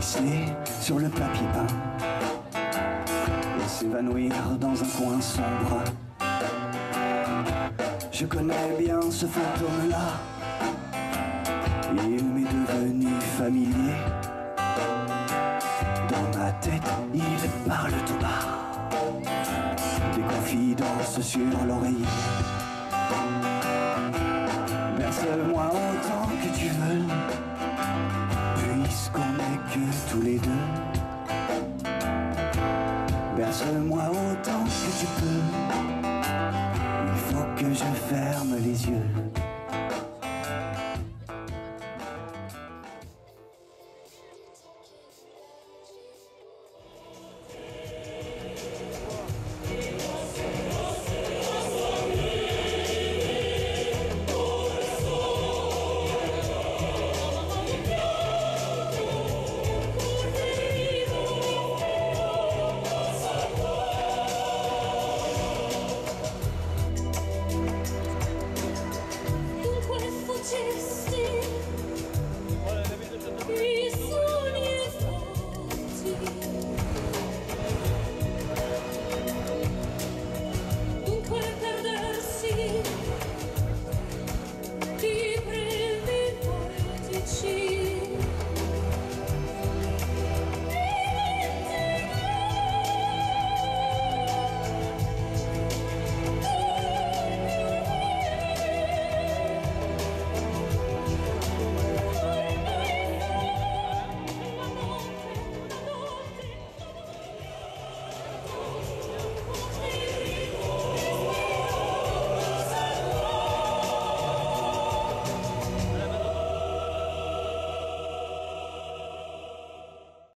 sur le papier peint et s'évanouir dans un coin sombre. Je connais bien ce fantôme-là, il m'est devenu familier. Dans ma tête, il parle tout bas, des confidences sur l'oreiller.